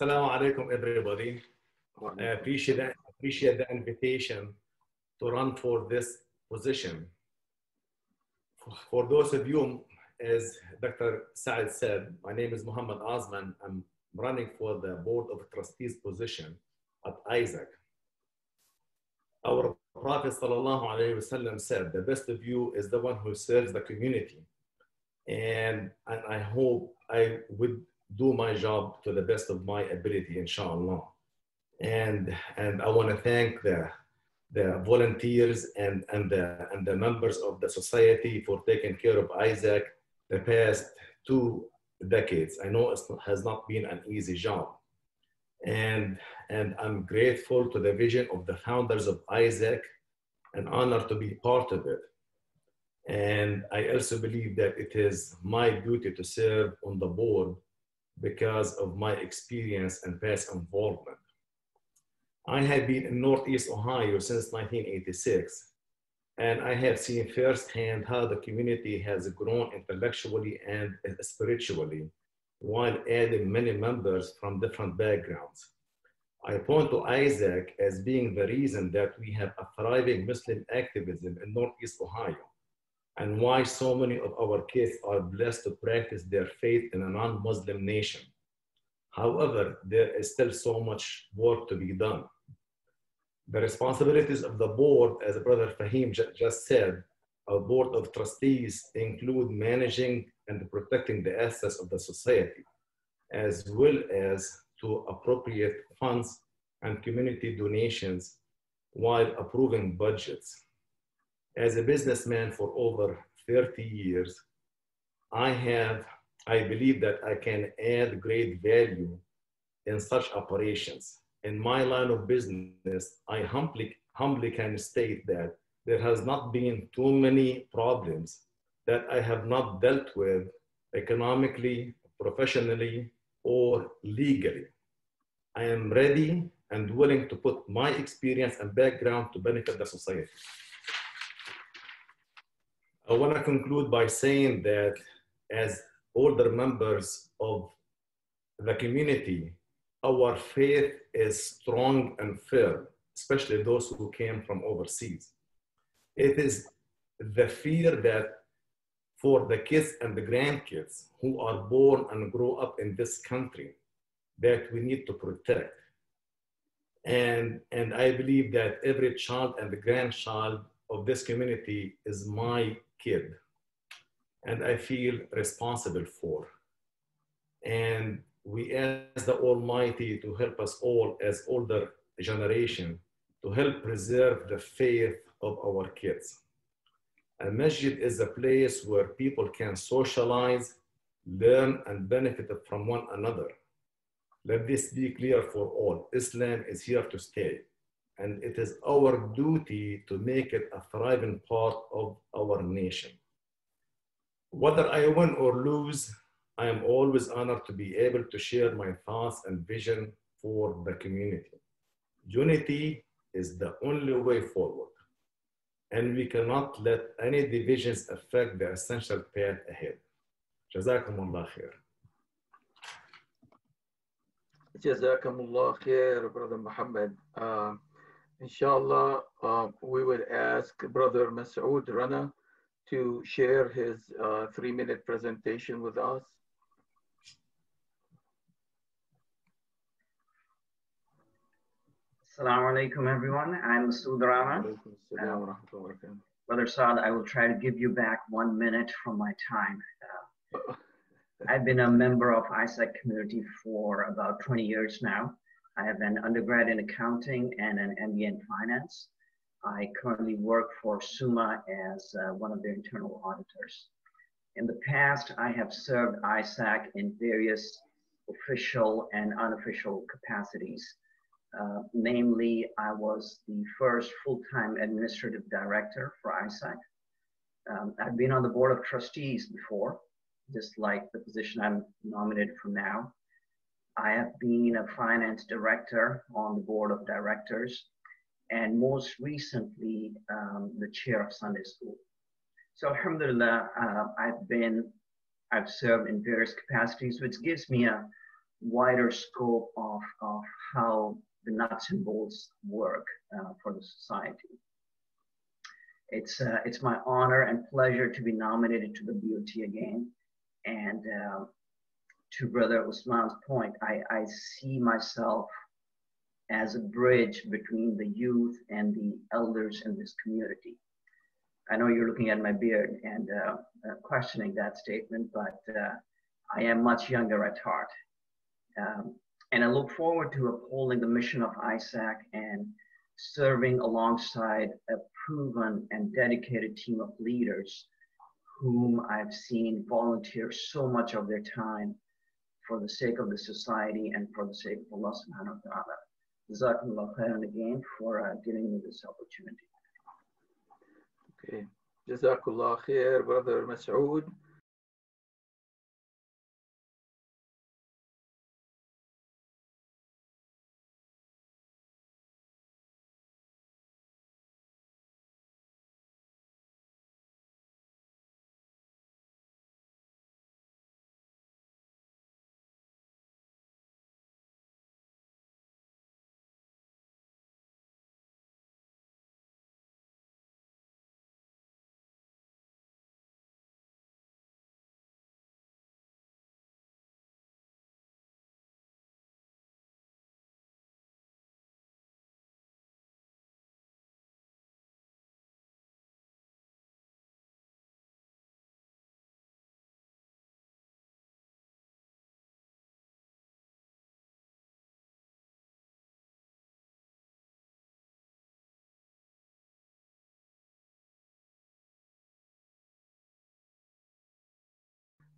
Assalamu alaikum, everybody. I appreciate that, appreciate the invitation to run for this position. For those of you, as Dr. Saad said, my name is Muhammad Osman. I'm running for the Board of Trustees position at ISAK. Our Prophet ﷺ said, the best of you is the one who serves the community. And, and I hope I would do my job to the best of my ability, inshallah. And, and I want to thank the, the volunteers and, and, the, and the members of the society for taking care of ISAK the past two decades. I know it has not been an easy job. And, and I'm grateful to the vision of the founders of ISAK and honored to be part of it. And I also believe that it is my duty to serve on the board because of my experience and past involvement. I have been in Northeast Ohio since 1986, and I have seen firsthand how the community has grown intellectually and spiritually while adding many members from different backgrounds. I point to ISAK as being the reason that we have a thriving Muslim activism in Northeast Ohio and why so many of our kids are blessed to practice their faith in a non-Muslim nation. However, there is still so much work to be done. The responsibilities of the board, as Brother Fahim just said, our board of trustees include managing and protecting the assets of the society, as well as to appropriate funds and community donations while approving budgets. As a businessman for over 30 years, I have, I believe that I can add great value in such operations. In my line of business, I humbly, humbly can state that there has not been too many problems that I have not dealt with economically, professionally, or legally. I am ready and willing to put my experience and background to benefit the society. I want to conclude by saying that as older members of the community, our faith is strong and firm, especially those who came from overseas. It is the fear that for the kids and the grandkids who are born and grow up in this country that we need to protect. And, and I believe that every child and the grandchild of this community is my kid and I feel responsible for. And we ask the Almighty to help us all as older generation to help preserve the faith of our kids. A masjid is a place where people can socialize, learn, and benefit from one another. Let this be clear for all. Islam is here to stay, and it is our duty to make it a thriving part of our nation. Whether I win or lose, I am always honored to be able to share my thoughts and vision for the community. Unity is the only way forward, and we cannot let any divisions affect the essential path ahead. جزاكم الله خير. Jazakumullah khair, Brother Muhammad. Uh, inshallah, uh, we would ask Brother Masood Rana to share his uh, three minute presentation with us. Assalamu alaikum, everyone. I'm Masood Rana. Brother Saad, I will try to give you back one minute from my time. Uh, I've been a member of ISAK community for about 20 years now. I have an undergrad in accounting and an MBA in finance. I currently work for Summa as uh, one of their internal auditors. In the past, I have served ISAK in various official and unofficial capacities. Uh, namely, I was the first full-time administrative director for ISAK. Um, I've been on the board of trustees before, just like the position I'm nominated for now. I have been a finance director on the board of directors, and most recently, um, the chair of Sunday school. So, alhamdulillah, uh, I've been, I've served in various capacities, which gives me a wider scope of, of how the nuts and bolts work uh, for the society. It's, uh, it's my honor and pleasure to be nominated to the BOT again. And uh, to Brother Usman's point, I, I see myself as a bridge between the youth and the elders in this community. I know you're looking at my beard and uh, uh, questioning that statement, but uh, I am much younger at heart. Um, and I look forward to upholding the mission of ISAK and serving alongside a proven and dedicated team of leaders whom I've seen volunteer so much of their time for the sake of the society and for the sake of Allah subhanahu wa ta'ala. Jazakumullah khairan again for uh, giving me this opportunity. Okay. Jazakallah khair, Brother Masood.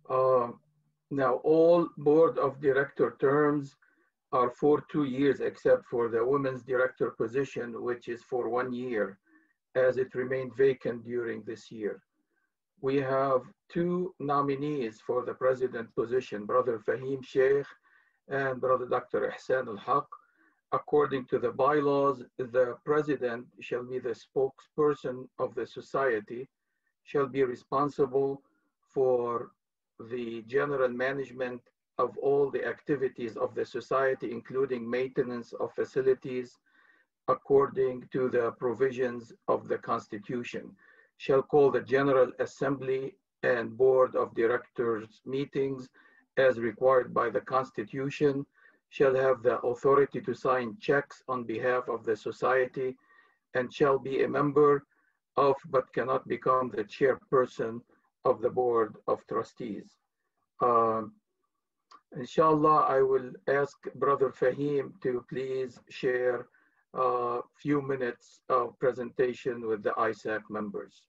Um, now, all board of director terms are for two years, except for the women's director position, which is for one year, as it remained vacant during this year. We have two nominees for the president position, Brother Fahim Sheikh and Brother Dr. Ihsan al-Haq. According to the bylaws, the president shall be the spokesperson of the society, shall be responsible for the general management of all the activities of the society, including maintenance of facilities, according to the provisions of the Constitution, shall call the General Assembly and Board of Directors meetings as required by the Constitution, shall have the authority to sign checks on behalf of the society, and shall be a member of but cannot become the chairperson of the Board of Trustees. Uh, inshallah, I will ask Brother Fahim to please share a few minutes of presentation with the ISAK members.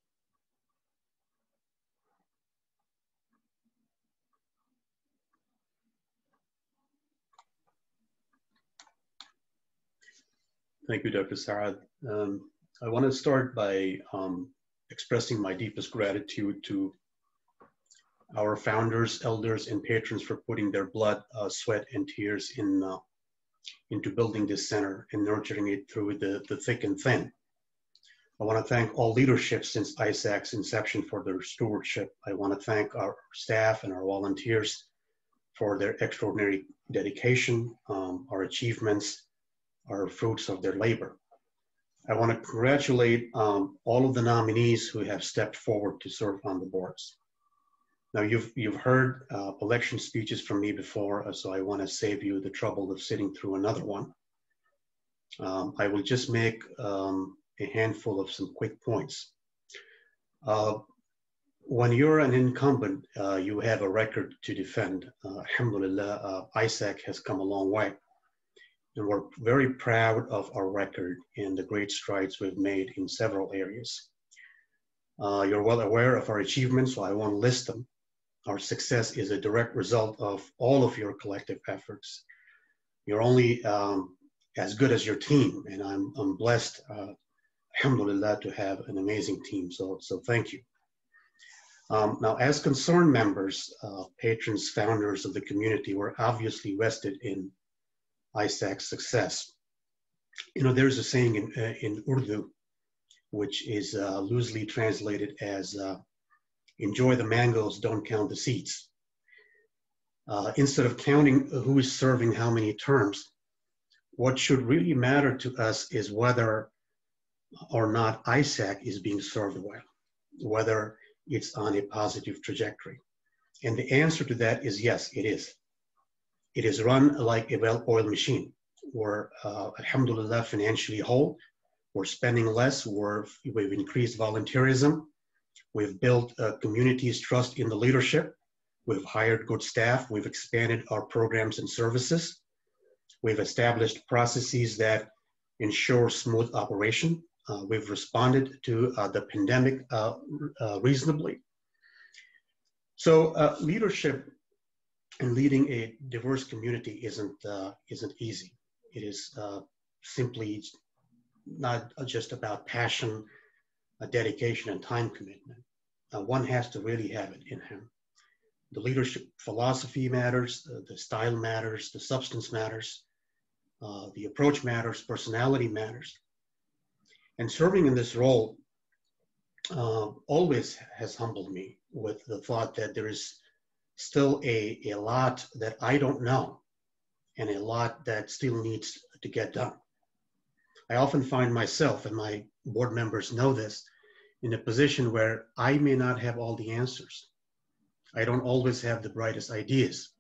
Thank you, Dr. Saad. Um, I want to start by um, expressing my deepest gratitude to our founders, elders, and patrons for putting their blood, uh, sweat, and tears in uh, into building this center and nurturing it through the, the thick and thin. I want to thank all leadership since ISAK's inception for their stewardship. I want to thank our staff and our volunteers for their extraordinary dedication, um, our achievements, our fruits of their labor. I want to congratulate um, all of the nominees who have stepped forward to serve on the boards. Now you've you've heard uh, election speeches from me before, uh, so I want to save you the trouble of sitting through another one. Um, I will just make um, a handful of some quick points. Uh, when you're an incumbent, uh, you have a record to defend. Uh, alhamdulillah, uh, ISAK has come a long way. And we're very proud of our record and the great strides we've made in several areas. Uh, you're well aware of our achievements, so I won't list them. Our success is a direct result of all of your collective efforts. You're only um, as good as your team, and I'm, I'm blessed, uh, alhamdulillah, to have an amazing team. So, so thank you. Um, now, as concerned members, uh, patrons, founders of the community, we're obviously vested in ISAK's success. You know, there's a saying in, uh, in Urdu, which is uh, loosely translated as uh, enjoy the mangoes, don't count the seeds. uh, instead of counting who is serving how many terms, what should really matter to us is whether or not ISAK is being served well, whether it's on a positive trajectory. And the answer to that is yes, it is. It is run like a well-oiled machine. We're, uh, alhamdulillah, financially whole. We're spending less. We're, we've increased volunteerism. We've built a community's trust in the leadership. We've hired good staff. We've expanded our programs and services. We've established processes that ensure smooth operation. Uh, we've responded to uh, the pandemic uh, uh reasonably. So uh, leadership and leading a diverse community isn't uh, isn't easy. It is simply not just about passion, dedication, and time commitment. one has to really have it in him the leadership philosophy matters, the, the style matters, the substance matters, uh, the approach matters, personality matters. And serving in this role uh, always has humbled me with the thought that there is still a, a lot that I don't know and a lot that still needs to get done. I often find myself, and my board members know this, in a position where I may not have all the answers. I don't always have the brightest ideas,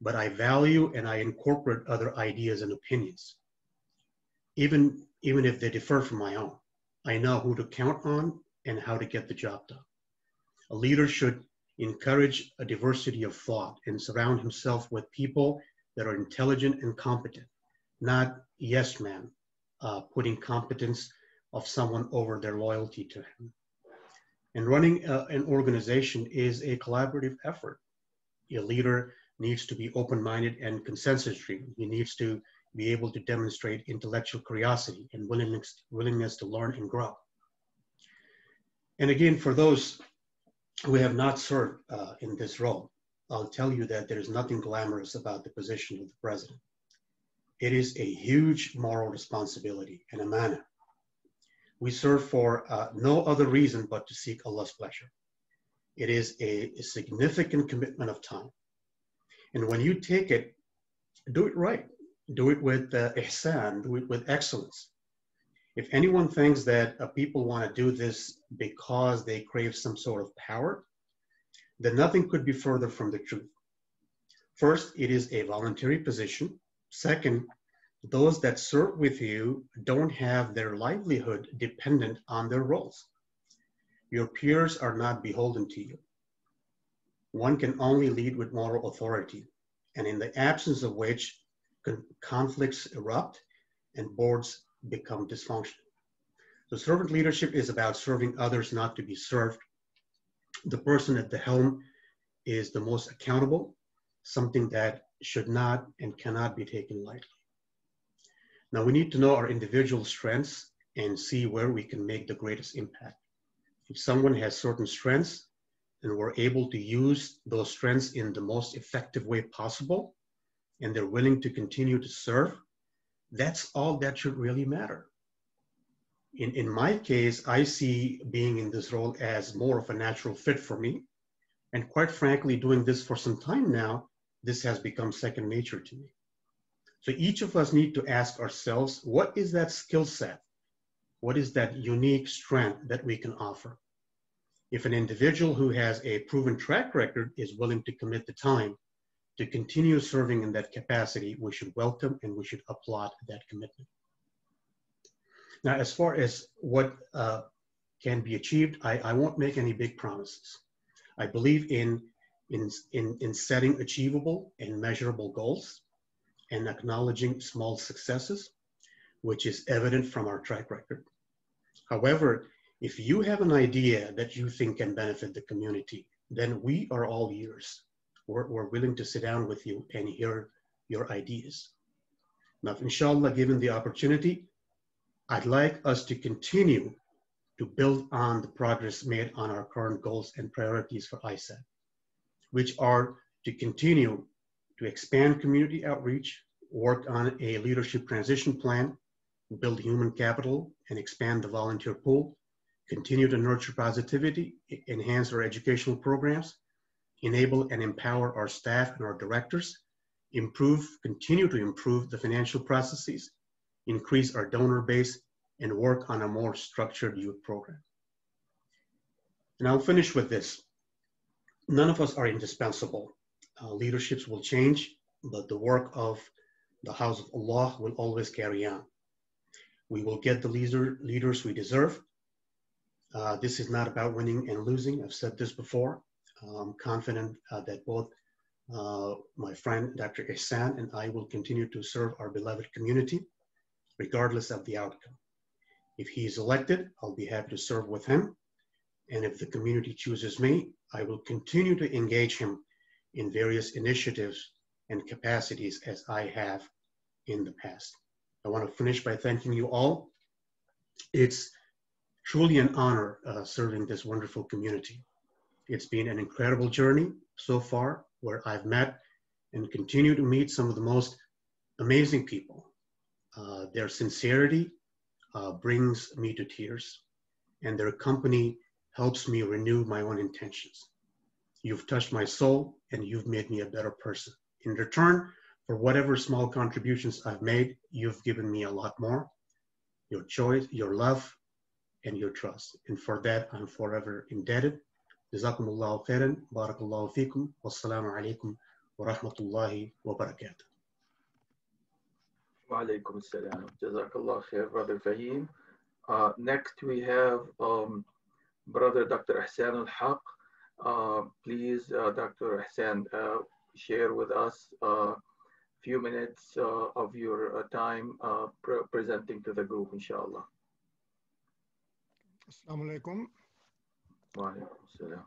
but I value and I incorporate other ideas and opinions. Even, even if they differ from my own, I know who to count on and how to get the job done. A leader should encourage a diversity of thought and surround himself with people that are intelligent and competent, not yes men, uh, putting competence of someone over their loyalty to him. And running uh, an organization is a collaborative effort. A leader needs to be open-minded and consensus-driven. He needs to be able to demonstrate intellectual curiosity and willingness, willingness to learn and grow. And again, for those who have not served uh, in this role, I'll tell you that there is nothing glamorous about the position of the president. It is a huge moral responsibility and a manner we serve for uh, no other reason but to seek Allah's pleasure. It is a, a significant commitment of time. And when you take it, do it right. Do it with uh, ihsan, do it with excellence. If anyone thinks that uh, people want to do this because they crave some sort of power, then nothing could be further from the truth. First, it is a voluntary position. Second, those that serve with you don't have their livelihood dependent on their roles. Your peers are not beholden to you. One can only lead with moral authority, and in the absence of which conflicts erupt and boards become dysfunctional. So servant leadership is about serving others, not to be served. The person at the helm is the most accountable, something that should not and cannot be taken lightly. Now we need to know our individual strengths and see where we can make the greatest impact. If someone has certain strengths and we're able to use those strengths in the most effective way possible, and they're willing to continue to serve, that's all that should really matter. In, in my case, I see being in this role as more of a natural fit for me. And quite frankly, doing this for some time now, this has become second nature to me. So each of us need to ask ourselves, what is that skill set? What is that unique strength that we can offer? If an individual who has a proven track record is willing to commit the time to continue serving in that capacity, we should welcome and we should applaud that commitment. Now, as far as what uh, can be achieved, I, I won't make any big promises. I believe in, in, in, in setting achievable and measurable goals and acknowledging small successes, which is evident from our track record. However, if you have an idea that you think can benefit the community, then we are all ears. We're, we're willing to sit down with you and hear your ideas. Now, inshallah, given the opportunity, I'd like us to continue to build on the progress made on our current goals and priorities for ISAK, which are to continue to expand community outreach, work on a leadership transition plan, build human capital, and expand the volunteer pool, continue to nurture positivity, enhance our educational programs, enable and empower our staff and our directors, improve, continue to improve the financial processes, increase our donor base, and work on a more structured youth program. And I'll finish with this. None of us are indispensable. Uh, leaderships will change, but the work of the house of Allah will always carry on. We will get the leader, leaders we deserve. Uh, this is not about winning and losing. I've said this before. I'm confident uh, that both uh, my friend Dr. Ihsan and I will continue to serve our beloved community, regardless of the outcome. If he is elected, I'll be happy to serve with him. And if the community chooses me, I will continue to engage him in various initiatives and capacities as I have in the past. I want to finish by thanking you all. It's truly an honor uh, serving this wonderful community. It's been an incredible journey so far where I've met and continue to meet some of the most amazing people. Uh, their sincerity uh, brings me to tears, and their company helps me renew my own intentions. You've touched my soul, and you've made me a better person. In return, for whatever small contributions I've made, you've given me a lot more. Your choice, your love, and your trust. And for that, I'm forever indebted. جزاكم الله خيرا بارك الله فيكم والسلام عليكم ورحمة الله وبركاته وعليكم السلام جزاك الله خير brother Fahim uh, next we have um, brother Dr. Ihsan al-Haq uh, please uh, Dr. Hassan, uh, share with us a uh, few minutes uh, of your time pre presenting to the group inshallah Assalamu alaikum Wa alaikum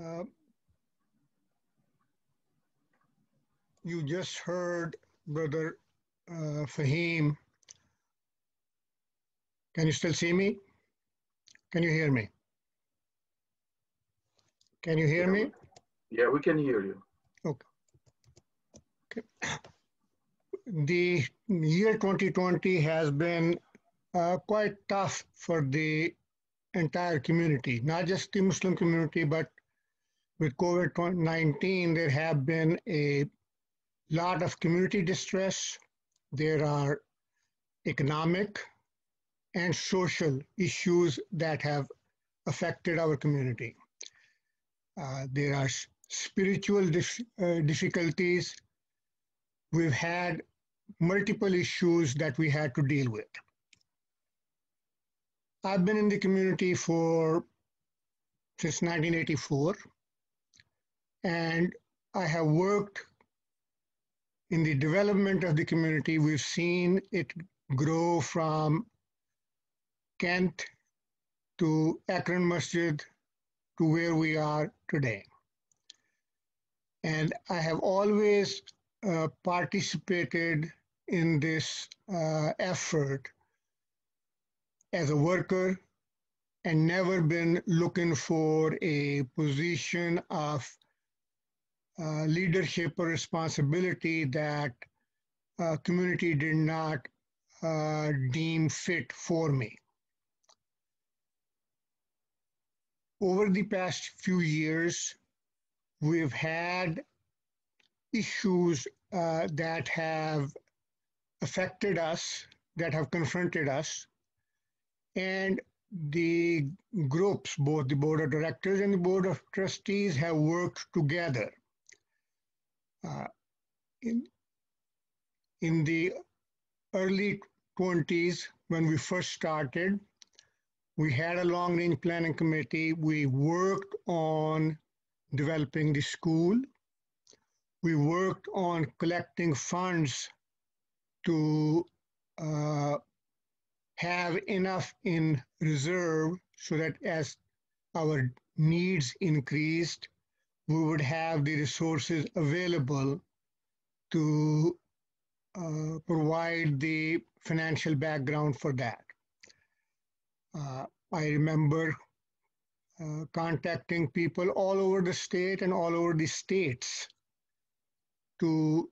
uh, you just heard Brother uh, Fahim. Can you still see me? Can you hear me? Can you hear me? Yeah, we can hear you. Okay. okay. The year 2020 has been uh, quite tough for the entire community, not just the Muslim community, but with COVID-19, there have been a lot of community distress. There are economic and social issues that have affected our community. Uh, there are spiritual uh, difficulties. We've had multiple issues that we had to deal with. I've been in the community for since 1984, and I have worked in the development of the community. We've seen it grow from Kent to Akron Masjid to where we are today. And I have always uh, participated in this uh, effort as a worker and never been looking for a position of uh, leadership or responsibility that uh, community did not uh, deem fit for me. Over the past few years, we've had issues uh, that have affected us, that have confronted us, and the groups, both the board of directors and the board of trustees, have worked together. Uh, in, in the early 20s, when we first started, we had a long range planning committee. We worked on developing the school. We worked on collecting funds to uh, have enough in reserve so that as our needs increased, we would have the resources available to uh, provide the financial background for that. Uh, I remember uh, contacting people all over the state and all over the states to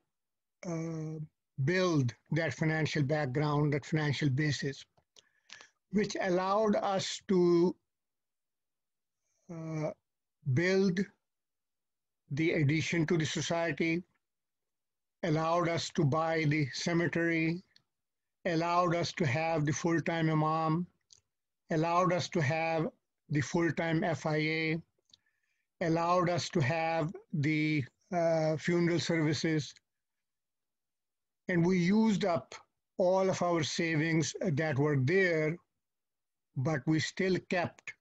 uh, build that financial background, that financial basis which allowed us to uh, build the addition to the society, allowed us to buy the cemetery, allowed us to have the full-time imam, allowed us to have the full-time FIA, allowed us to have the uh, funeral services. And we used up all of our savings that were there, but we still kept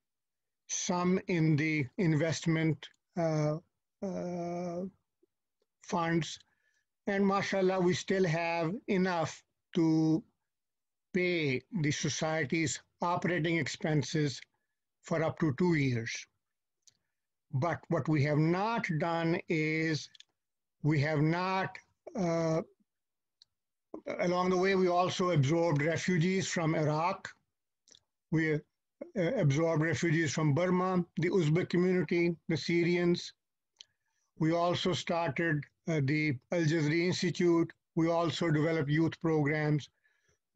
some in the investment uh, uh, funds. And mashallah, we still have enough to pay the society's operating expenses for up to two years. But what we have not done is we have not, uh, along the way, we also absorbed refugees from Iraq. We uh, absorbed refugees from Burma, the Uzbek community, the Syrians. We also started uh, the Al Jazari Institute. We also developed youth programs.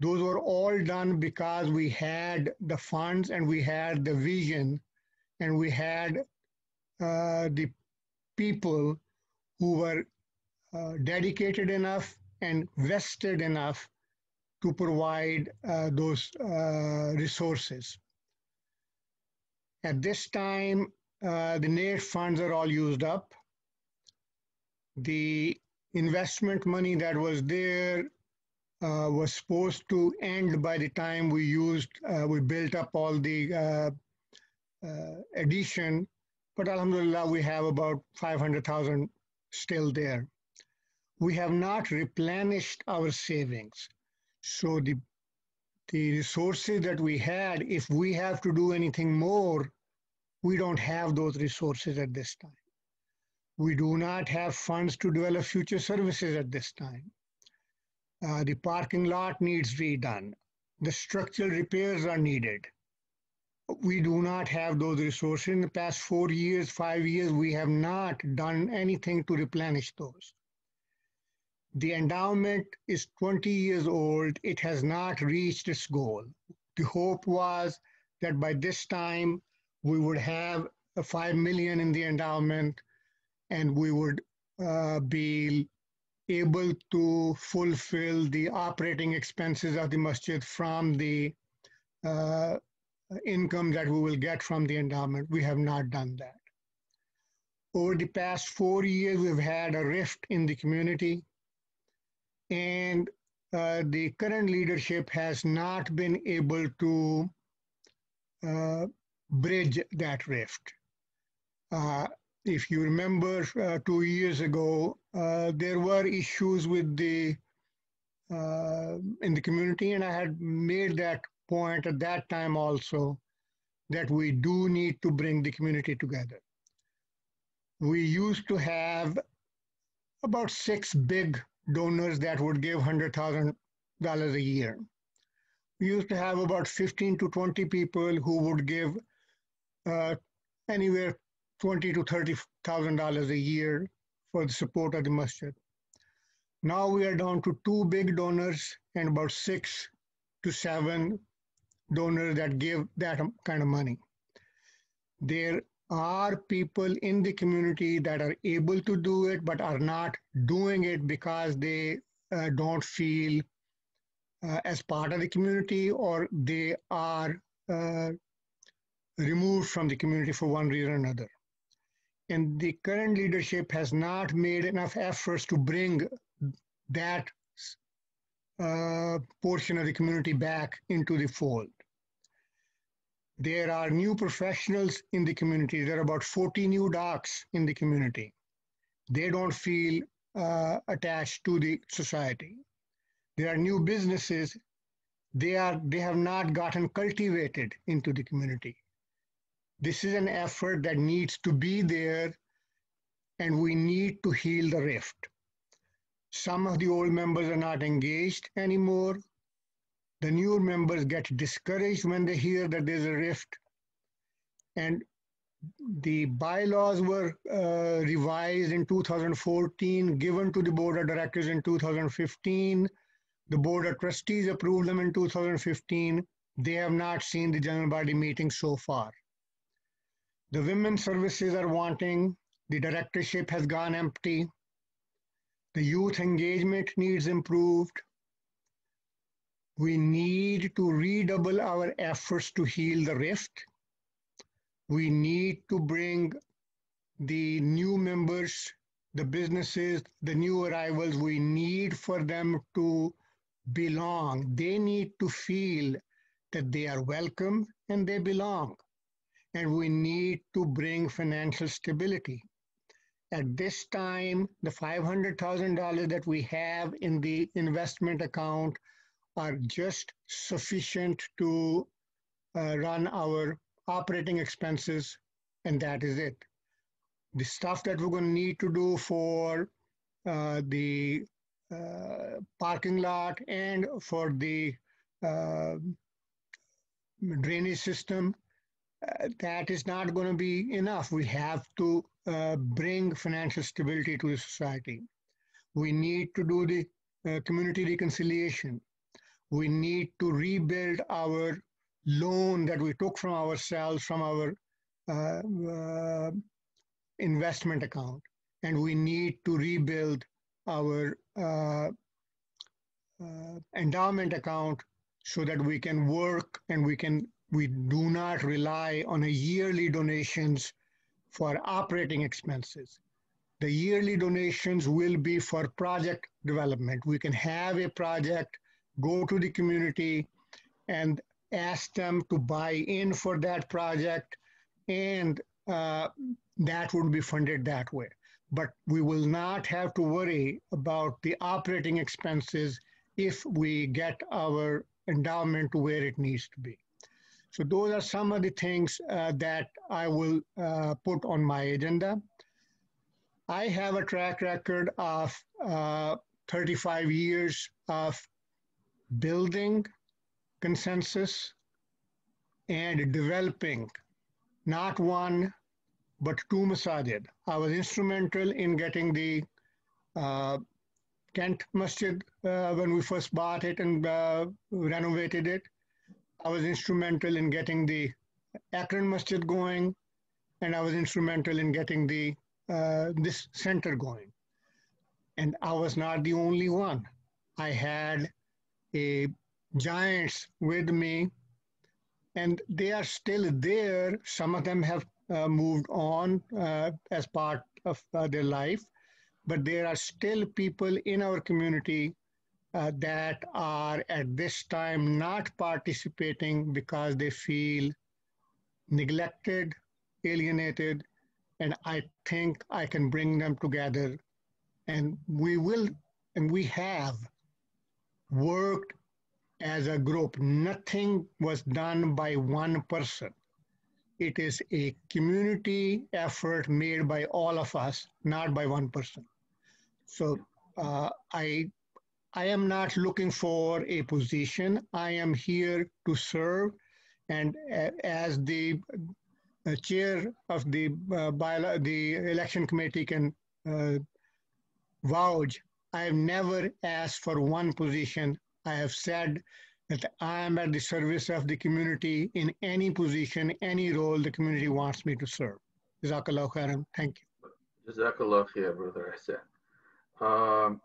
Those were all done because we had the funds and we had the vision and we had uh, the people who were uh, dedicated enough and vested enough to provide uh, those uh, resources. At this time, uh, the NAID funds are all used up. The investment money that was there uh, was supposed to end by the time we used, uh, we built up all the uh, uh addition, but alhamdulillah, we have about 500,000 still there. We have not replenished our savings. So the, the resources that we had, if we have to do anything more, we don't have those resources at this time. We do not have funds to develop future services at this time. Uh, the parking lot needs redone. The structural repairs are needed. We do not have those resources. In the past four years, five years, we have not done anything to replenish those. The endowment is 20 years old. It has not reached its goal. The hope was that by this time we would have a 5 million in the endowment and we would uh, be able to fulfill the operating expenses of the masjid from the uh, income that we will get from the endowment. We have not done that. Over the past four years, we've had a rift in the community, and uh, the current leadership has not been able to uh, bridge that rift. Uh, if you remember uh, two years ago, uh, there were issues with the uh, in the community, and I had made that point at that time also that we do need to bring the community together. We used to have about six big donors that would give $100,000 a year. We used to have about 15 to 20 people who would give uh, anywhere twenty to thirty thousand dollars a year for the support of the masjid. Now we are down to two big donors and about six to seven donors that give that kind of money. There are people in the community that are able to do it but are not doing it because they uh, don't feel uh, as part of the community or they are uh, removed from the community for one reason or another and the current leadership has not made enough efforts to bring that uh, portion of the community back into the fold. There are new professionals in the community. There are about 40 new docs in the community. They don't feel uh, attached to the society. There are new businesses. They are they have not gotten cultivated into the community. This is an effort that needs to be there and we need to heal the rift. Some of the old members are not engaged anymore. The newer members get discouraged when they hear that there's a rift. And the bylaws were uh, revised in 2014, given to the board of directors in 2015. The board of trustees approved them in 2015. They have not seen the general body meeting so far. The women's services are wanting, the directorship has gone empty. The youth engagement needs improved. We need to redouble our efforts to heal the rift. We need to bring the new members, the businesses, the new arrivals, we need for them to belong. They need to feel that they are welcome and they belong. And we need to bring financial stability. At this time, the $500,000 that we have in the investment account are just sufficient to uh, run our operating expenses, and that is it. The stuff that we're going to need to do for uh, the uh, parking lot and for the uh, drainage system, uh, that is not going to be enough. We have to uh, bring financial stability to the society. We need to do the uh, community reconciliation. We need to rebuild our loan that we took from ourselves from our uh, uh, investment account. And we need to rebuild our endowment account so that we can work and we can we do not rely on a yearly donations for operating expenses. The yearly donations will be for project development. We can have a project, go to the community and ask them to buy in for that project and uh, that would be funded that way. But we will not have to worry about the operating expenses if we get our endowment to where it needs to be. So those are some of the things uh, that I will uh, put on my agenda. I have a track record of uh, 35 years of building consensus and developing not one, but two masajid. I was instrumental in getting the uh, Kent Masjid uh, when we first bought it and uh, renovated it. I was instrumental in getting the Akron Masjid going, and I was instrumental in getting the uh, this center going. And I was not the only one. I had a giants with me and they are still there. Some of them have uh, moved on uh, as part of uh, their life, but there are still people in our community uh, that are at this time not participating because they feel neglected, alienated, and I think I can bring them together. And we will, and we have worked as a group. Nothing was done by one person. It is a community effort made by all of us, not by one person. So uh, I, I am not looking for a position. I am here to serve. And as the uh, chair of the, uh, the election committee can uh, vouch, I have never asked for one position. I have said that I am at the service of the community in any position, any role the community wants me to serve. Jazakallah khairan. Thank you. Jazakallah khair, Brother Hassan. Um,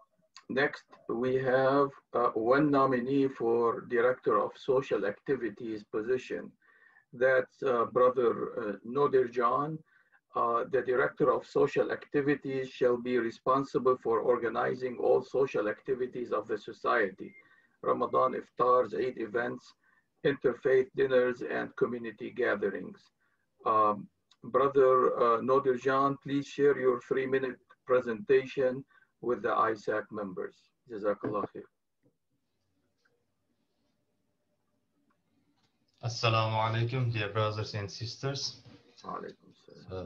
next, we have uh, one nominee for Director of Social Activities position. That's uh, Brother uh, Nodir John. Uh, the Director of Social Activities shall be responsible for organizing all social activities of the society Ramadan iftars, Eid events, interfaith dinners, and community gatherings. Um, Brother uh, Nodir Jan, please share your three minute presentation with the ISAK members. Jazakallah khair. Assalamu alaikum, dear brothers and sisters. Uh,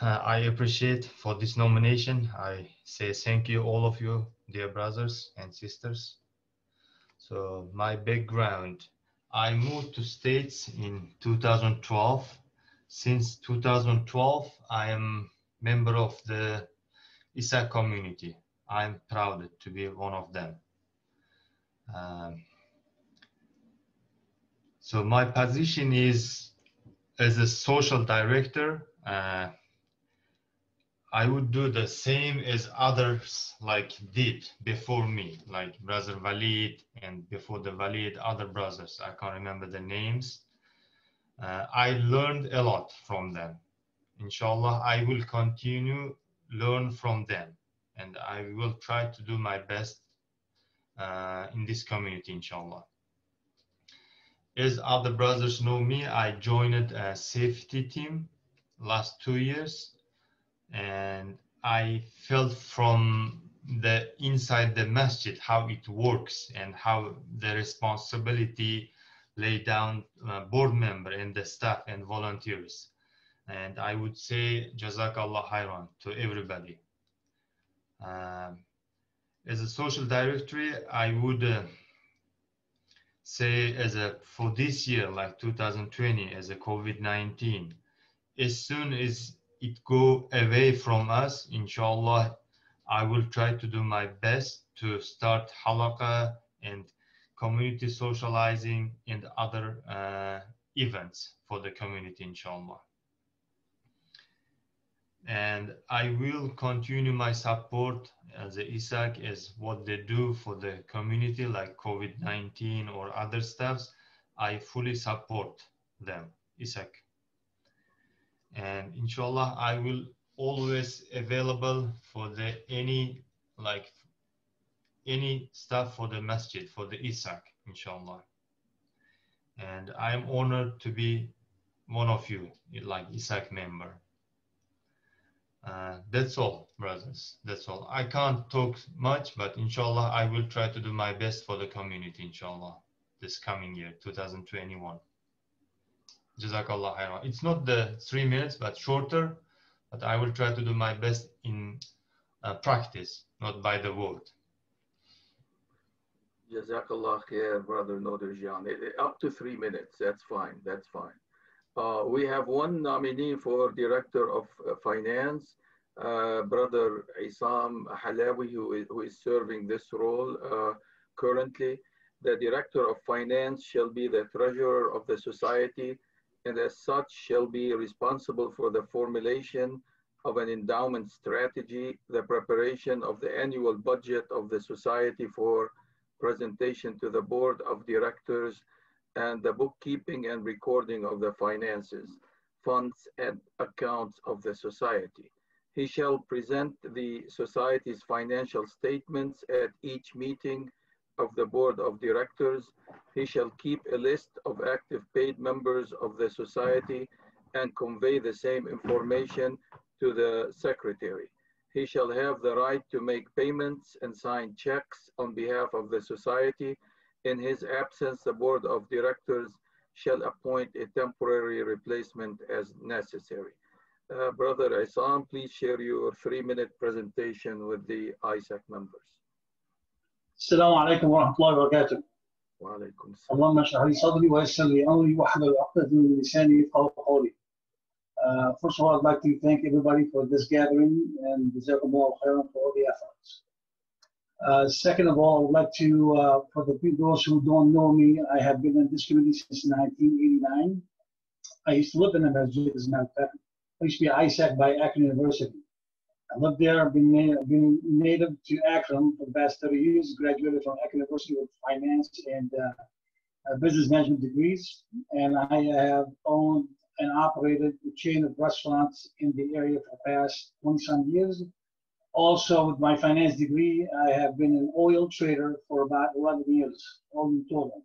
I appreciate for this nomination. I say thank you, all of you, dear brothers and sisters. So my background, I moved to States in 2012. Since 2012, I am member of the ISA community. I'm proud to be one of them. Um, so my position is as a social director, uh, I would do the same as others like did before me, like brother Walid and before the Walid, other brothers. I can't remember the names. Uh, I learned a lot from them. Inshallah, I will continue learn from them, and I will try to do my best uh, in this community, inshallah. As other brothers know me, I joined a safety team last two years and I felt from the inside the masjid how it works and how the responsibility lay down uh, board member and the staff and volunteers. And I would say Jazakallah khairan to everybody. Um, as a social directory, I would uh, say as a for this year, like 2020, as a COVID-19, as soon as it go away from us, inshallah, I will try to do my best to start halaqa and community socializing and other uh, events for the community, inshallah. And I will continue my support uh, as a ISAK as what they do for the community like COVID-19 or other stuffs. I fully support them, ISAK and inshallah i will always available for the any like any stuff for the masjid for the isak inshallah. And i am honored to be one of you like isak member uh, that's all brothers that's all i can't talk much but inshallah i will try to do my best for the community inshallah this coming year 2021 Jazakallah khairan. It's not the three minutes, but shorter. But I will try to do my best in uh, practice, not by the word. Jazakallah khair, brother Noderjan. Up to three minutes, that's fine, that's fine. Uh, we have one nominee for Director of uh, Finance, uh, Brother Isam Halawi, who is, who is serving this role uh, currently. The Director of Finance shall be the Treasurer of the Society and as such shall be responsible for the formulation of an endowment strategy, the preparation of the annual budget of the society for presentation to the board of directors, and the bookkeeping and recording of the finances, funds, and accounts of the society. He shall present the society's financial statements at each meeting of the board of directors. He shall keep a list of active paid members of the society and convey the same information to the secretary. He shall have the right to make payments and sign checks on behalf of the society. In his absence, the board of directors shall appoint a temporary replacement as necessary. Uh, Brother Isam, please share your three-minute presentation with the ISAK members. السلام عليكم ورحمة الله وبركاته. وعليكم السلام. اللهم اشرح لي صدري wa لي أمري واحلل عقدة من لساني يفقهوا قولي. First of all, I'd like to thank everybody for this gathering and جزاكم الله خيرا for all the efforts. Uh, second of all, I would like to, uh, for the people those who don't know me, I have been in this community since 1989. I used to live in the masjid, as a matter of fact. I used to be ISAK by Akron University. I lived there, been, na- been native to Akron for the past 30 years, graduated from Akron University with finance and uh, uh, business management degrees. And I have owned and operated a chain of restaurants in the area for the past 20 some years. Also, with my finance degree, I have been an oil trader for about 11 years, all in total.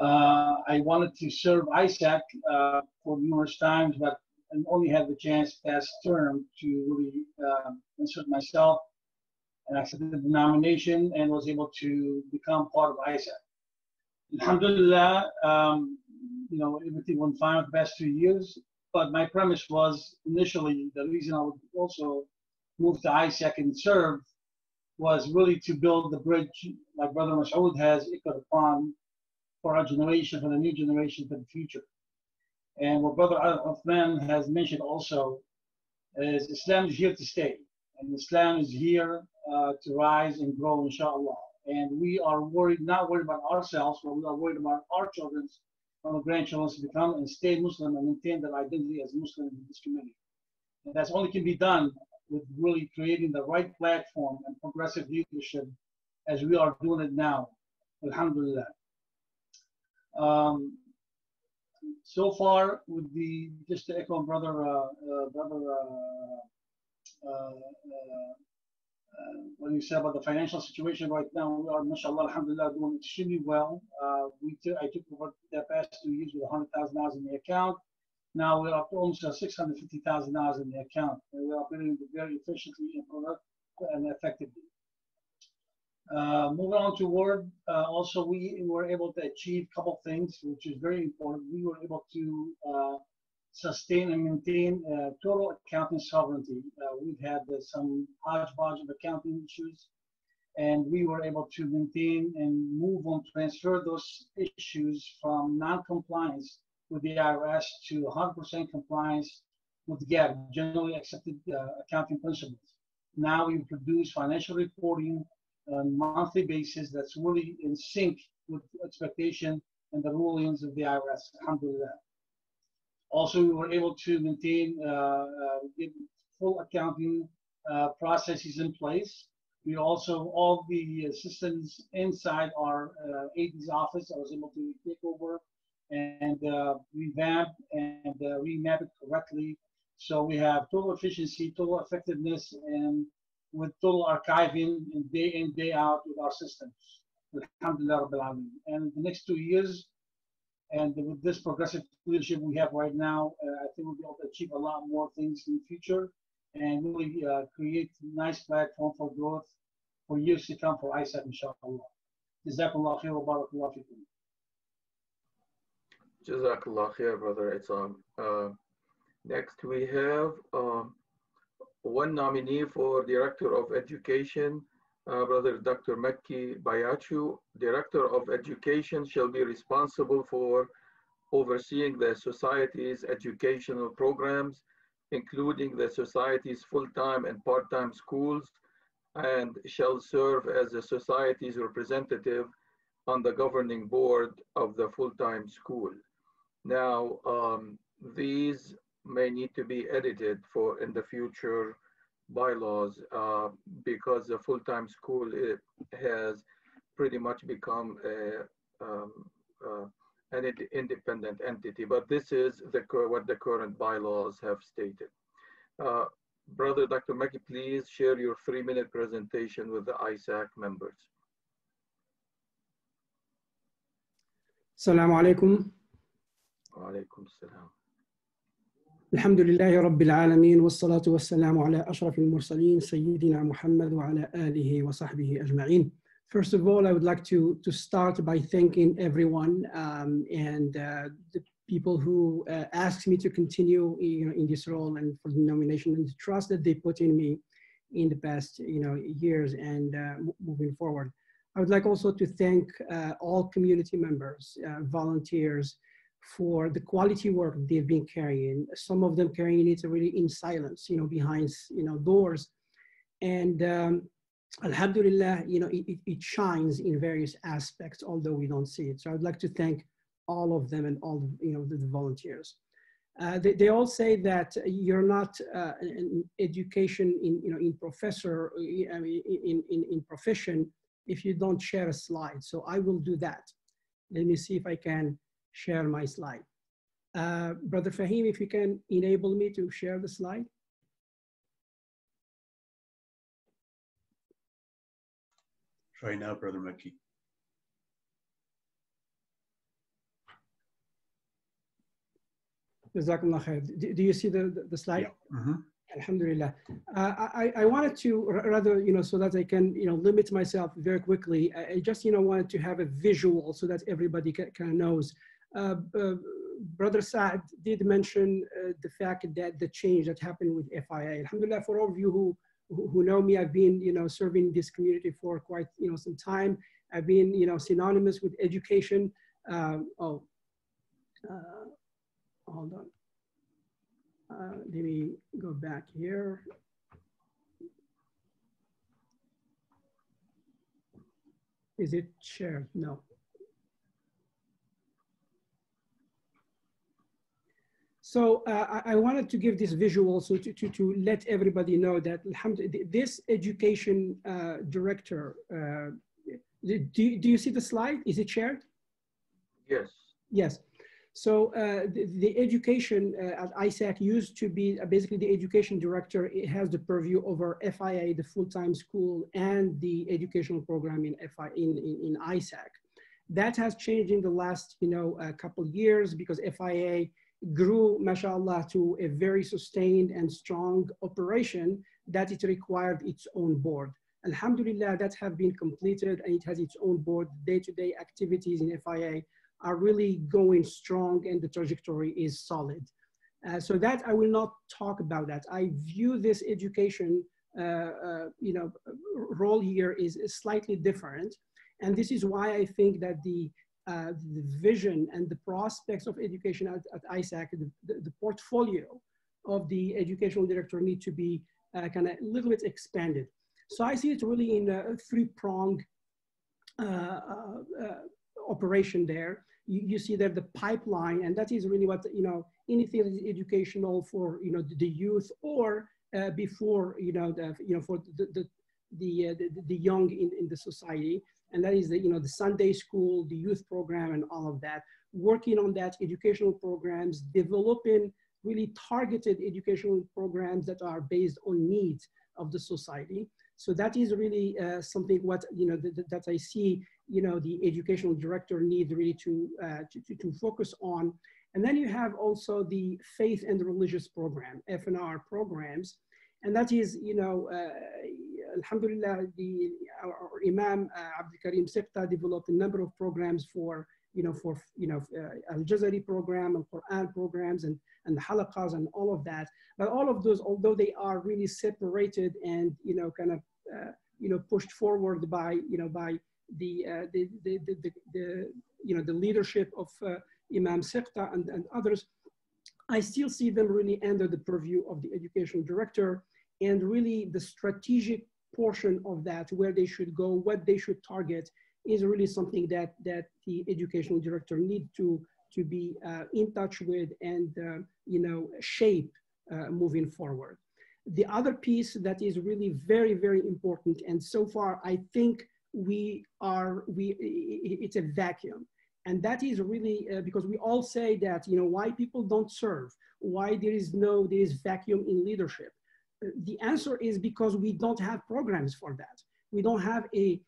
Uh, I wanted to serve ISAK uh, for numerous times, but and only had the chance last term to really uh, insert myself and accepted the nomination and was able to become part of ISAK. Alhamdulillah, um, you know, everything went fine the past two years, but my premise was initially the reason I would also move to ISAK and serve was really to build the bridge like Brother Masoud has Ikad upon for our generation, for the new generation, for the future. And what Brother Uthman has mentioned also is Islam is here to stay. And Islam is here uh, to rise and grow, inshallah. And we are worried, not worried about ourselves, but we are worried about our children's our grandchildren to become and stay Muslim and maintain their identity as Muslim in this community. And that's only can be done with really creating the right platform and progressive leadership as we are doing it now. Alhamdulillah. Um, so far, with the just to echo brother, uh, uh, brother, uh, uh, uh what you said about the financial situation right now, we are, mashallah, alhamdulillah, doing extremely well. Uh, we took, I took over the past two years with $100,000 in the account. Now we're up to almost $650,000 in the account. And we're operating very efficiently and product and effectively. Uh, moving on to Word, uh, also we were able to achieve a couple things, which is very important. We were able to uh, sustain and maintain uh, total accounting sovereignty. Uh, we've had uh, some hodgepodge of accounting issues, and we were able to maintain and move on, transfer those issues from non-compliance with the IRS to 100% compliance with GAAP, generally accepted accounting principles. Now we produce financial reporting on a monthly basis that's really in sync with expectation and the rulings of the IRS. Alhamdulillah. Also, we were able to maintain uh, uh, full accounting uh, processes in place. We also, all the systems inside our AD's office, I was able to take over and revamp and remap it correctly. So we have total efficiency, total effectiveness, and with total archiving and day in, day out with our systems. Alhamdulillah And the next two years, and with this progressive leadership we have right now, uh, I think we'll be able to achieve a lot more things in the future and really uh, create a nice platform for growth for years to come for ISAK, inshallah. Jazakallah khair wa barakallah fikum. Jazakallah khair, brother Isam. Uh, next we have um, one nominee for Director of Education, uh, Brother Dr. Makki Bayachu, Director of Education, shall be responsible for overseeing the Society's educational programs, including the Society's full-time and part-time schools, and shall serve as the Society's representative on the governing board of the full-time school. Now, um, these may need to be edited for in the future bylaws uh, because the full-time school has pretty much become a, um, uh, an independent entity. But this is the what the current bylaws have stated. Uh, Brother Dr. Makki, please share your three-minute presentation with the ISAK members. Assalamu alaikum. Wa alaikum salam. الحمد لله رب العالمين والصلاة والسلام على أشرف المرسلين سيدنا محمد وعلى آله وصحبه أجمعين. First of all, I would like to, to start by thanking everyone um, and uh, the people who uh, asked me to continue you know, in this role and for the nomination and the trust that they put in me in the past you know, years and uh, moving forward. I would like also to thank uh, all community members, uh, volunteers, for the quality work they've been carrying. Some of them carrying it really in silence, you know, behind, you know, doors. And um, Alhamdulillah, you know, it, it shines in various aspects, although we don't see it. So I'd like to thank all of them and all, you know, the, the volunteers. Uh, they, they, all say that you're not uh, an education in, you know, in professor, I mean, in, in, in profession if you don't share a slide. So I will do that. Let me see if I can share my slide. Uh, Brother Fahim, if you can enable me to share the slide. Try now, Brother Makki. Jazakallah khair. Do, do you see the, the, the slide? Yeah. Mm -hmm. Alhamdulillah. Uh, I, I wanted to rather, you know, so that I can, you know, limit myself very quickly. I, just, you know, wanted to have a visual so that everybody kind of knows Brother Saad did mention uh, the fact that the change that happened with FIA. Alhamdulillah, for all of you who, who know me, I've been, you know, serving this community for quite, you know, some time. I've been, you know, synonymous with education. Um, oh, uh, hold on. Uh, let me go back here. Is it shared? No. So uh, I, I, wanted to give this visual so to, to, to let everybody know that this education uh, director, uh, do, do you see the slide? Is it shared? Yes. Yes. So uh, the, the, education uh, at ISAK used to be uh, basically the education director it has the purview over FIA, the full-time school, and the educational program in, FI, in, in, in ISAK. That has changed in the last, you know, a couple years because FIA grew, mashallah, to a very sustained and strong operation that it required its own board. Alhamdulillah, that have been completed and it has its own board. Day-to-day -day activities in FIA are really going strong and the trajectory is solid. Uh, so that I will not talk about that. I view this education, uh, uh, you know, role here is, is slightly different. And this is why I think that the uh, the vision and the prospects of education at, at ISAK, the, the, the, portfolio of the educational director need to be uh, kind of a little bit expanded. So I see it really in a three-pronged uh, uh, uh, operation there. You, you, see there the pipeline, and that is really what, you know, anything that is educational for, you know, the, the youth or before, you know, the, you know, for the, the, the, the, the young in, in the society and that is the, you know, the Sunday school, the youth program and all of that, working on that educational programs, developing really targeted educational programs that are based on needs of the society. So that is really uh, something what, you know, th that I see, you know, the educational director needs really to, uh, to, to, to, focus on. And then you have also the faith and religious program, FNR programs. And that is, you know, uh, alhamdulillah, the, our, our Imam uh, Abdul Karim Siqta developed a number of programs for, you know, for, you know, uh, Al-Jazari program and Quran programs and, and the and all of that. But all of those, although they are really separated and, you know, kind of, uh, you know, pushed forward by, you know, by the, uh, the, the, the, the, you know, the leadership of uh, Imam Siqta and, and others, I still see them really under the purview of the educational director and really the strategic portion of that, where they should go, what they should target, is really something that, that the educational director need to, to be uh, in touch with and, uh, you know, shape uh, moving forward. The other piece that is really very, very important, and so far I think we are, we, it's a vacuum. And that is really uh, because we all say that, you know, why people don't serve, why there is no, there is vacuum in leadership the answer is because we don't have programs for that. We don't have a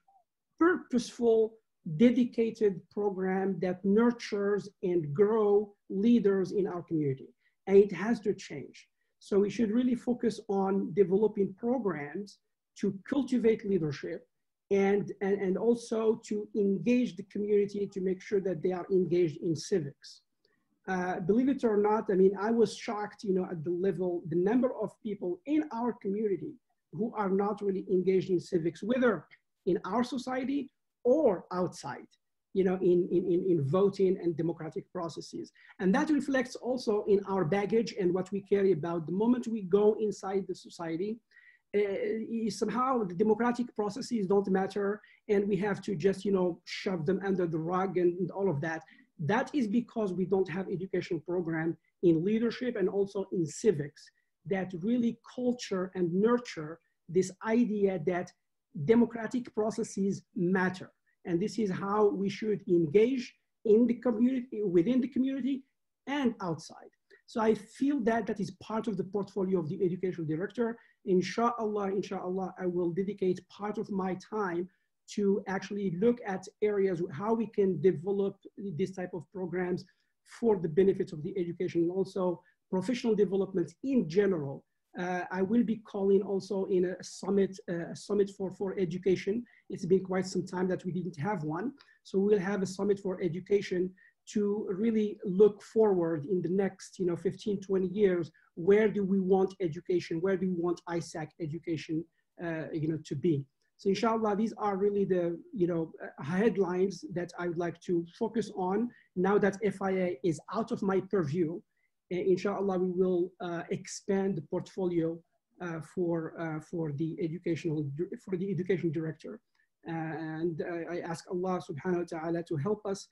purposeful, dedicated program that nurtures and grow leaders in our community. And it has to change. So we should really focus on developing programs to cultivate leadership and, and, and also to engage the community to make sure that they are engaged in civics. Uh, believe it or not, I mean, I was shocked, you know, at the level, the number of people in our community who are not really engaged in civics, whether in our society or outside, you know, in, in, in, in voting and democratic processes. And that reflects also in our baggage and what we carry about. The moment we go inside the society, uh, somehow the democratic processes don't matter and we have to just, you know, shove them under the rug and, and all of that. That is because we don't have education program in leadership and also in civics that really culture and nurture this idea that democratic processes matter. And this is how we should engage in the community, within the community and outside. So I feel that that is part of the portfolio of the educational director. Inshallah, inshallah, I will dedicate part of my time to actually look at areas how we can develop this type of programs for the benefits of the education and also professional development in general. Uh, I will be calling also in a summit, uh, a summit for, for education. It's been quite some time that we didn't have one. So we'll have a summit for education to really look forward in the next you know, 15, 20 years. Where do we want education? Where do we want ISAK education uh, you know, to be? So inshallah, these are really the you know uh, headlines that I would like to focus on now that FIA is out of my purview. Uh, inshallah, we will uh, expand the portfolio uh, for uh, for the educational for the education director, and I ask Allah Subhanahu wa Taala to help us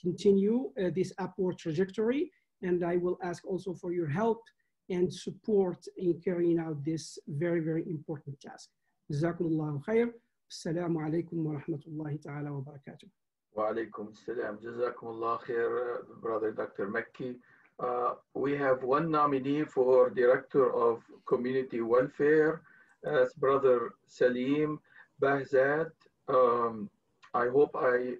continue this upward trajectory And I will ask also for your help and support in carrying out this very, very important task. جزاكم الله خير. السلام عليكم ورحمة الله تعالى وبركاته. وعليكم السلام. جزاكم الله خير, brother Dr. Makki. Uh, we have one nominee for Director of Community Welfare as Brother Salim Bahzad. Um, I hope I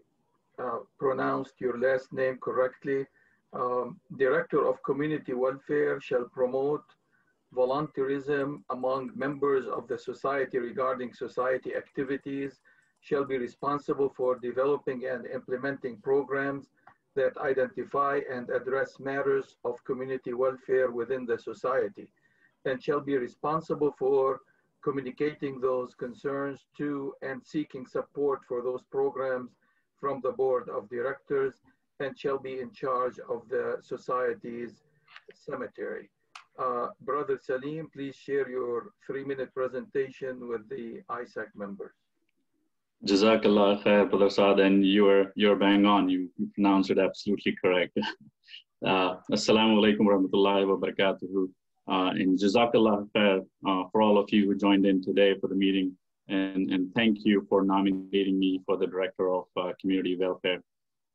uh, pronounced your last name correctly. Um, Director of Community Welfare shall promote volunteerism among members of the society regarding society activities, shall be responsible for developing and implementing programs that identify and address matters of community welfare within the society, and shall be responsible for communicating those concerns to and seeking support for those programs from the board of directors and shall be in charge of the society's cemetery. Uh, Brother Salim, please share your three minute presentation with the ISAK members. Jazakallah khair, Brother Saad, and you're, you're bang on. You, you pronounced it absolutely correct. uh, Assalamu alaikum warahmatullahi wabarakatuh. Uh, and Jazakallah khair uh, for all of you who joined in today for the meeting. And, and thank you for nominating me for the Director of uh, Community Welfare.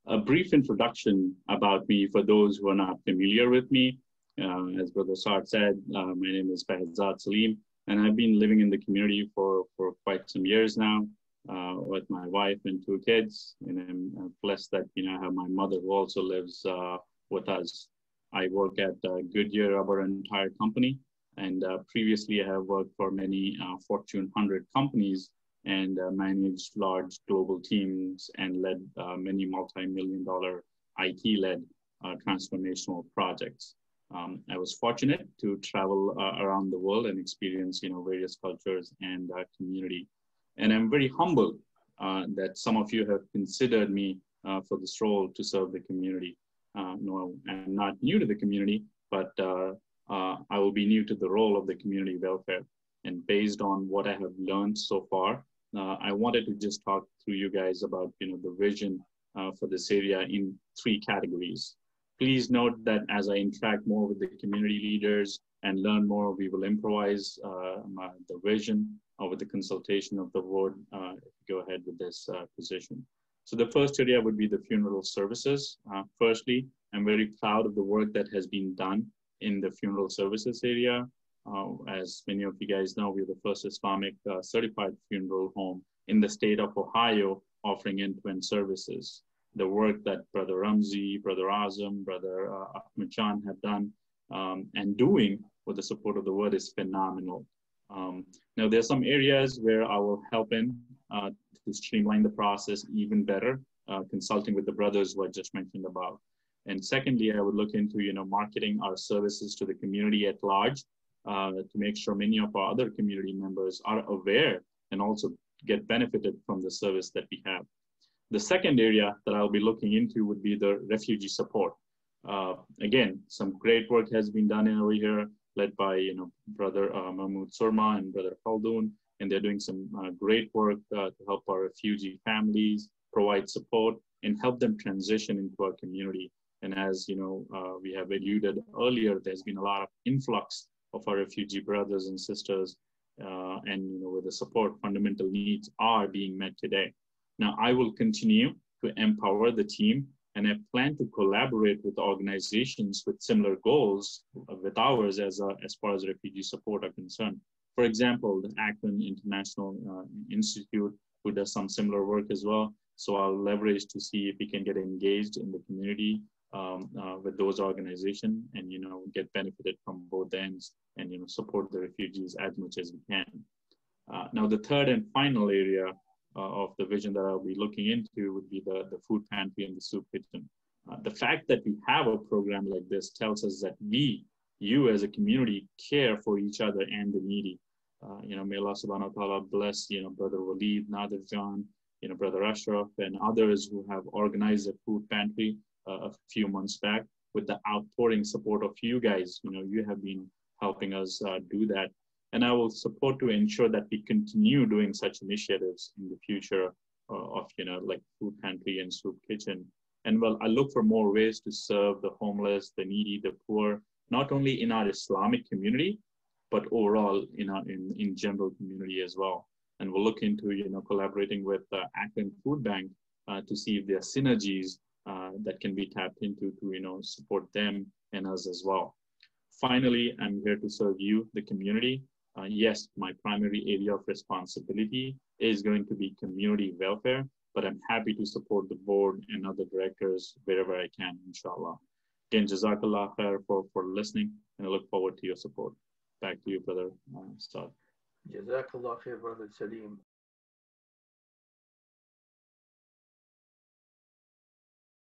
A brief introduction about me for those who are not familiar with me. Uh, as Brother Saad said, uh, my name is Fahzad Salim, and I've been living in the community for, for quite some years now uh, with my wife and two kids. And I'm blessed that you know I have my mother who also lives uh, with us. I work at uh, Goodyear Rubber and Tire Company, and uh, previously I have worked for many uh, Fortune 100 companies and uh, managed large global teams and led many multi-million dollar IT-led transformational projects. Um, I was fortunate to travel around the world and experience, you know, various cultures and community and I'm very humbled uh, that some of you have considered me uh, for this role to serve the community. Uh, no, I'm not new to the community, but uh, uh, I will be new to the role of the community welfare. And based on what I have learned so far, uh, I wanted to just talk to you guys about you know the vision for this area in three categories. Please note that as I interact more with the community leaders and learn more, we will improvise my, the vision with the consultation of the board uh, go ahead with this uh, position. So the first area would be the funeral services. Uh, firstly, I'm very proud of the work that has been done in the funeral services area. Uh, as many of you guys know, we're the first Islamic uh, certified funeral home in the state of Ohio offering end-to-end services. The work that Brother Ramzi, Brother Azam, Brother uh, Ahmed Chan have done um, and doing with the support of the word is phenomenal. Um, now, there are some areas where I will help in uh, to streamline the process even better, uh, consulting with the brothers who I just mentioned about. And secondly, I would look into you know marketing our services to the community at large uh, to make sure many of our other community members are aware and also get benefited from the service that we have. The second area that I'll be looking into would be the refugee support. Uh, again, some great work has been done over here led by you know brother uh, Mahmoud Surma and brother Khaldoon, and they're doing some uh, great work uh, to help our refugee families, provide support, and help them transition into our community. And as you know, uh, we have alluded earlier, there's been a lot of influx of our refugee brothers and sisters, uh, and you know, where the support fundamental needs are being met today. Now, I will continue to empower the team and I plan to collaborate with organizations with similar goals with ours as, uh, as far as refugee support are concerned. For example, the Akron International uh, Institute, who does some similar work as well. So I'll leverage to see if we can get engaged in the community um, uh, with those organizations and, you know, get benefited from both ends and, you know, support the refugees as much as we can. Uh, now, the third and final area uh, of the vision that I'll be looking into would be the, the food pantry and the soup kitchen. Uh, the fact that we have a program like this tells us that we, you as a community, care for each other and the needy. Uh, you know, may Allah subhanahu wa ta'ala bless, you know, Brother Walid, Nadir John, you know, Brother Ashraf, and others who have organized a food pantry uh, a few months back with the outpouring support of you guys. You know, you have been helping us uh, do that and I will support to ensure that we continue doing such initiatives in the future uh, of, you know, like food pantry and soup kitchen And well, I look for more ways to serve the homeless, the needy, the poor, not only in our Islamic community, but overall in our in, in general community as well. And we'll look into you know collaborating with the Akron Food Bank uh, to see if there are synergies uh, that can be tapped into to you know support them and us as well. Finally, I'm here to serve you, the community. Uh, yes, my primary area of responsibility is going to be community welfare, but I'm happy to support the board and other directors wherever I can, inshallah. Again, Jazakallah khair for, for listening, and I look forward to your support. Back to you, brother uh, Jazakallah khair, brother Salim.